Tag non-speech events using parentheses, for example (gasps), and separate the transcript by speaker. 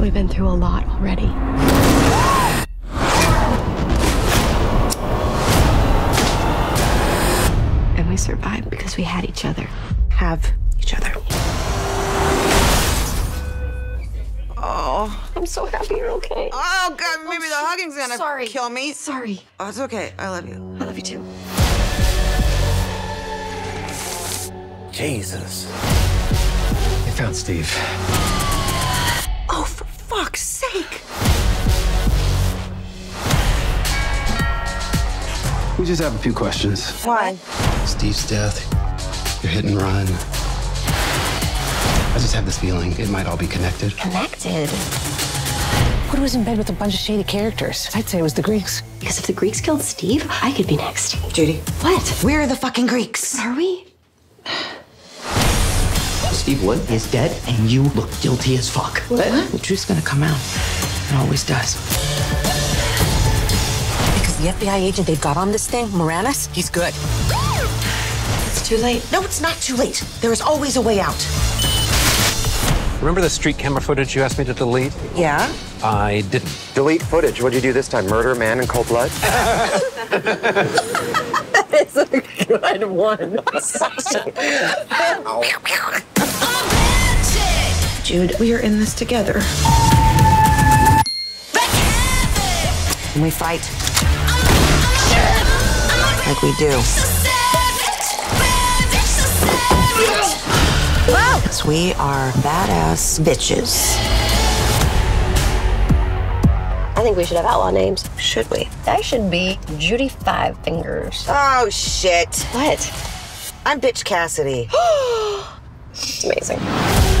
Speaker 1: We've been through a lot already. And we survived because we had each other.
Speaker 2: Have each other.
Speaker 3: Oh.
Speaker 1: I'm so happy you're okay.
Speaker 3: Oh God, maybe the oh, hugging's gonna
Speaker 1: sorry.
Speaker 3: kill me.
Speaker 1: Sorry.
Speaker 3: Oh, it's okay. I love you.
Speaker 1: I love you too.
Speaker 4: Jesus. They found Steve.
Speaker 5: We just have a few questions.
Speaker 3: Why?
Speaker 5: Steve's death, your hit and run. I just have this feeling it might all be connected.
Speaker 1: Connected.
Speaker 2: Who was in bed with a bunch of shady characters? I'd say it was the Greeks.
Speaker 1: Because if the Greeks killed Steve, I could be next.
Speaker 3: Judy,
Speaker 1: What?
Speaker 3: we're the fucking Greeks.
Speaker 1: Are we?
Speaker 6: Steve Wood is dead, and you look guilty as fuck.
Speaker 2: What? The truth's gonna come out. It always does.
Speaker 7: Because the FBI agent they've got on this thing, Moranis, he's good.
Speaker 1: It's too late.
Speaker 3: No, it's not too late. There is always a way out.
Speaker 4: Remember the street camera footage you asked me to delete?
Speaker 3: Yeah?
Speaker 4: I didn't.
Speaker 8: Delete footage. What'd you do this time? Murder a man in cold blood? (laughs)
Speaker 7: It's a good one.
Speaker 3: Jude, we are in this together.
Speaker 7: And we fight. Like we do. Because we are badass bitches.
Speaker 1: I think we should have outlaw names.
Speaker 7: Should we?
Speaker 1: I should be Judy Five Fingers.
Speaker 7: Oh, shit.
Speaker 1: What?
Speaker 7: I'm Bitch Cassidy.
Speaker 1: It's (gasps) amazing.